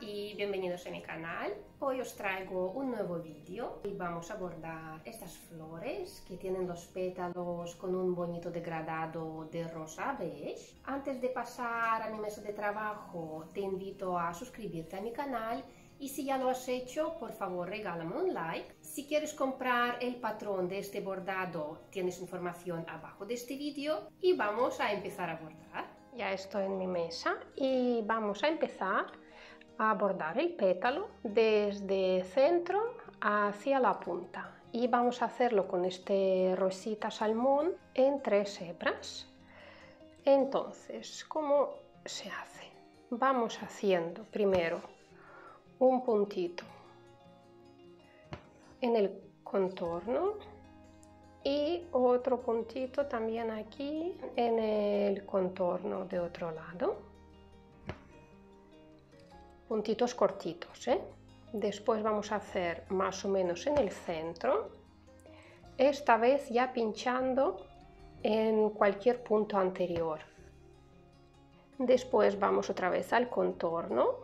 y bienvenidos a mi canal. Hoy os traigo un nuevo vídeo y vamos a bordar estas flores que tienen los pétalos con un bonito degradado de rosa beige. Antes de pasar a mi mesa de trabajo te invito a suscribirte a mi canal y si ya lo has hecho, por favor regálame un like. Si quieres comprar el patrón de este bordado, tienes información abajo de este vídeo y vamos a empezar a bordar. Ya estoy en mi mesa y vamos a empezar a bordar el pétalo desde centro hacia la punta y vamos a hacerlo con este rosita salmón en tres hebras. Entonces, ¿cómo se hace? Vamos haciendo primero un puntito en el contorno y otro puntito también aquí en el contorno de otro lado puntitos cortitos ¿eh? después vamos a hacer más o menos en el centro. Esta vez ya pinchando en cualquier punto anterior. Después vamos otra vez al contorno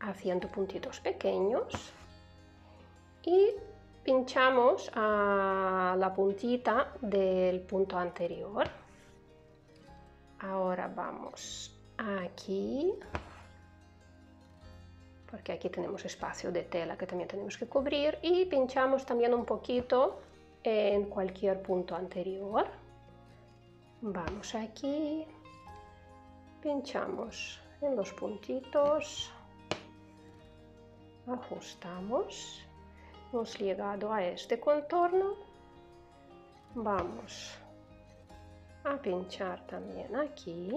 haciendo puntitos pequeños. Y pinchamos a la puntita del punto anterior. Ahora vamos aquí porque aquí tenemos espacio de tela que también tenemos que cubrir y pinchamos también un poquito en cualquier punto anterior. Vamos aquí. Pinchamos en los puntitos. Ajustamos. Hemos llegado a este contorno. Vamos a pinchar también aquí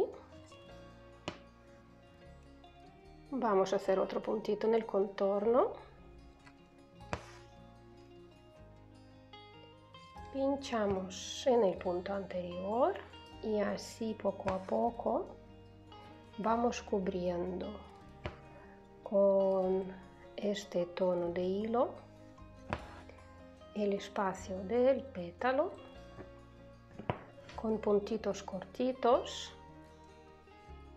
vamos a hacer otro puntito en el contorno. Pinchamos en el punto anterior y así poco a poco vamos cubriendo con este tono de hilo el espacio del pétalo con puntitos cortitos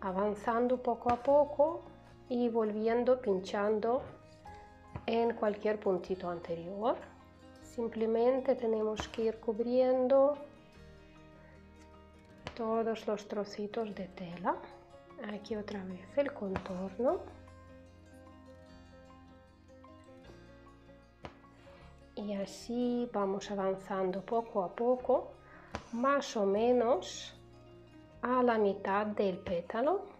avanzando poco a poco y volviendo pinchando en cualquier puntito anterior. Simplemente tenemos que ir cubriendo todos los trocitos de tela. Aquí otra vez el contorno. Y así vamos avanzando poco a poco más o menos a la mitad del pétalo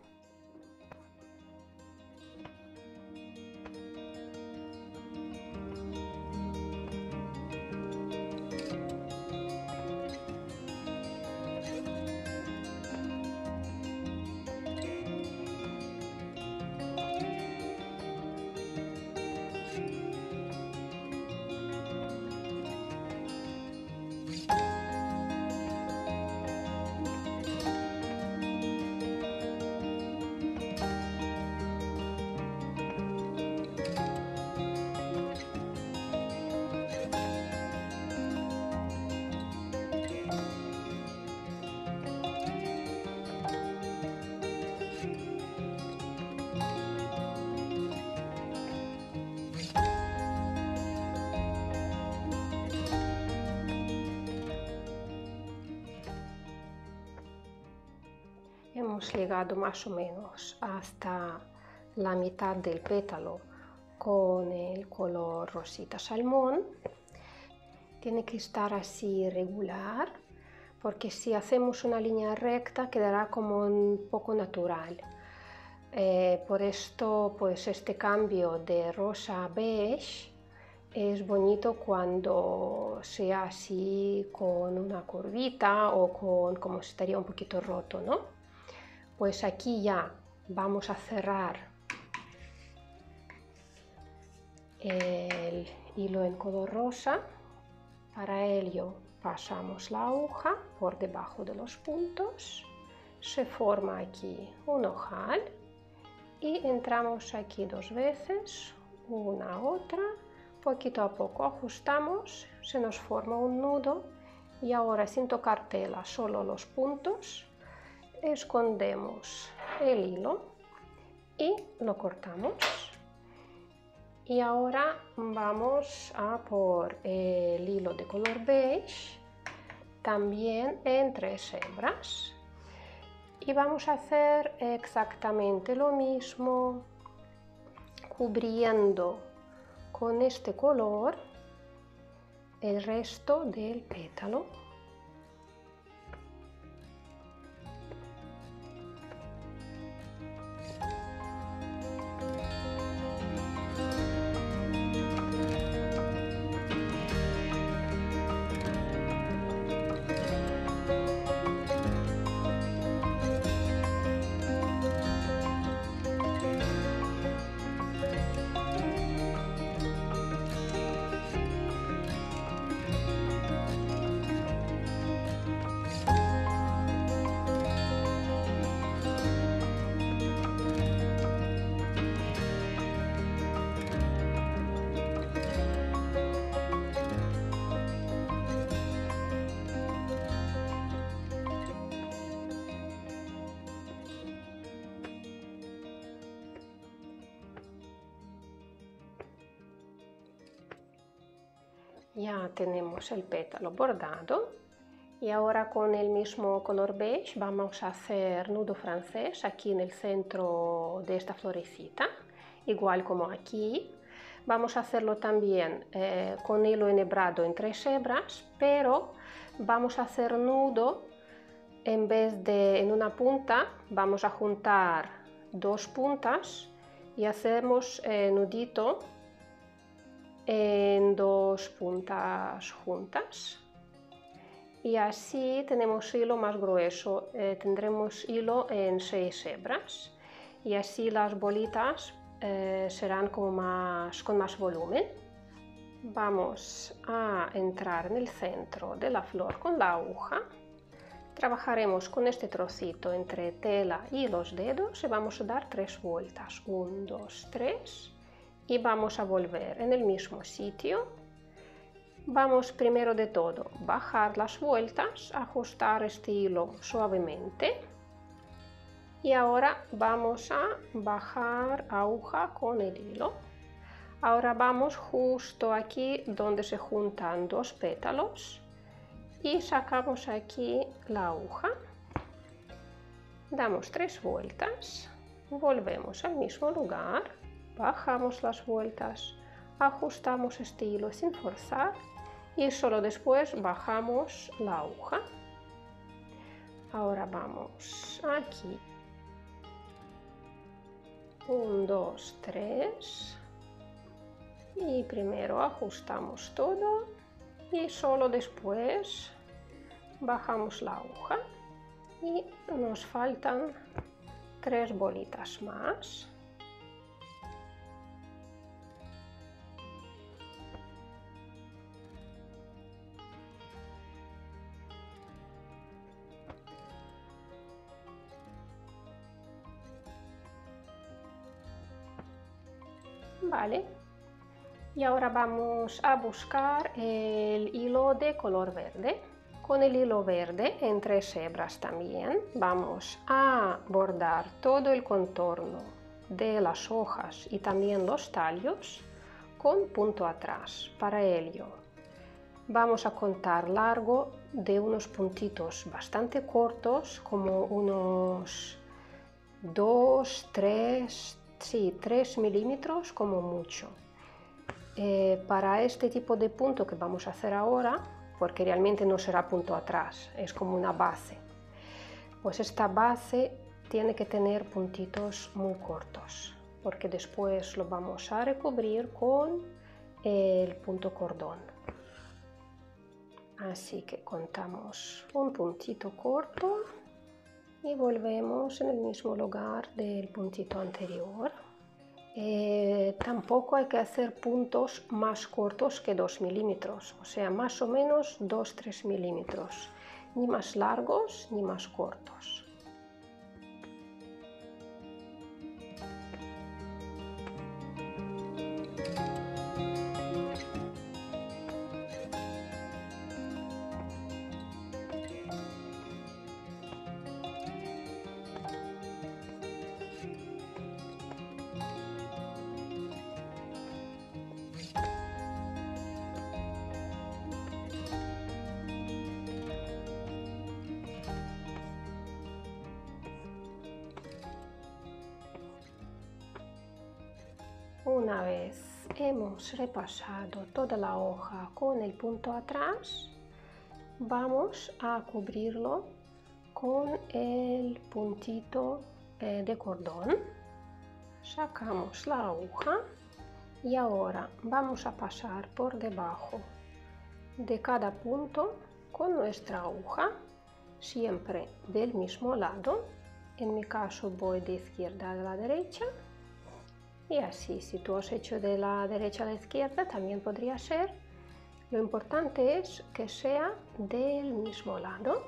llegado más o menos hasta la mitad del pétalo con el color rosita salmón tiene que estar así regular porque si hacemos una línea recta quedará como un poco natural eh, por esto pues este cambio de rosa a beige es bonito cuando sea así con una curvita o con como estaría un poquito roto ¿no? Pues aquí ya vamos a cerrar el hilo en color rosa. Para ello pasamos la aguja por debajo de los puntos. Se forma aquí un ojal y entramos aquí dos veces una otra. Poquito a poco ajustamos se nos forma un nudo y ahora sin tocar tela solo los puntos escondemos el hilo y lo cortamos. Y ahora vamos a por el hilo de color beige también en tres hebras y vamos a hacer exactamente lo mismo cubriendo con este color el resto del pétalo ya tenemos el pétalo bordado. Y ahora con el mismo color beige vamos a hacer nudo francés aquí en el centro de esta florecita igual como aquí. Vamos a hacerlo también eh, con hilo enhebrado en tres hebras pero vamos a hacer nudo en vez de en una punta vamos a juntar dos puntas y hacemos eh, nudito en dos puntas juntas y así tenemos hilo más grueso, eh, tendremos hilo en seis hebras y así las bolitas eh, serán como más, con más volumen. Vamos a entrar en el centro de la flor con la aguja. Trabajaremos con este trocito entre tela y los dedos y vamos a dar tres vueltas. 1, 2, 3 y vamos a volver en el mismo sitio. Vamos primero de todo bajar las vueltas, ajustar este hilo suavemente y ahora vamos a bajar aguja con el hilo. Ahora vamos justo aquí donde se juntan dos pétalos y sacamos aquí la aguja. Damos tres vueltas, volvemos al mismo lugar bajamos las vueltas, ajustamos hilo sin forzar y solo después bajamos la aguja. Ahora vamos aquí. 1, 2, 3 y primero ajustamos todo y solo después bajamos la aguja y nos faltan tres bolitas más vale. Y ahora vamos a buscar el hilo de color verde. Con el hilo verde en tres hebras también vamos a bordar todo el contorno de las hojas y también los tallos con punto atrás para ello. Vamos a contar largo de unos puntitos bastante cortos como unos 2 3 sí, 3 milímetros como mucho. Eh, para este tipo de punto que vamos a hacer ahora, porque realmente no será punto atrás, es como una base, pues esta base tiene que tener puntitos muy cortos, porque después lo vamos a recubrir con el punto cordón. Así que contamos un puntito corto y volvemos en el mismo lugar del puntito anterior. Eh, tampoco hay que hacer puntos más cortos que 2 milímetros, o sea, más o menos 2-3 milímetros, ni más largos ni más cortos. Una vez hemos repasado toda la hoja con el punto atrás, vamos a cubrirlo con el puntito eh, de cordón. Sacamos la aguja y ahora vamos a pasar por debajo de cada punto con nuestra aguja, siempre del mismo lado. En mi caso voy de izquierda a la derecha y así, si tú has hecho de la derecha a la izquierda, también podría ser. Lo importante es que sea del mismo lado.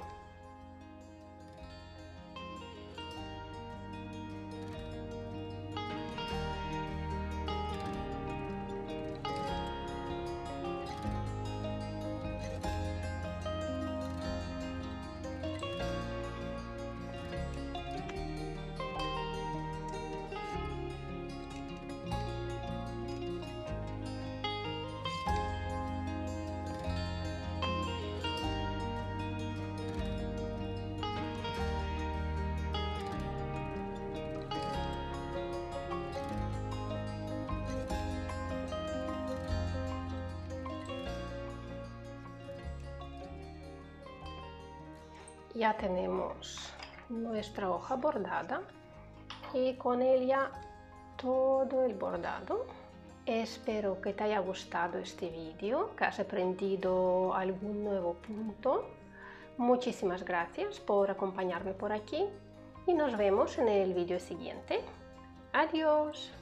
Ya tenemos nuestra hoja bordada y con ella todo el bordado. Espero que te haya gustado este vídeo, que has aprendido algún nuevo punto. Muchísimas gracias por acompañarme por aquí y nos vemos en el vídeo siguiente. Adiós.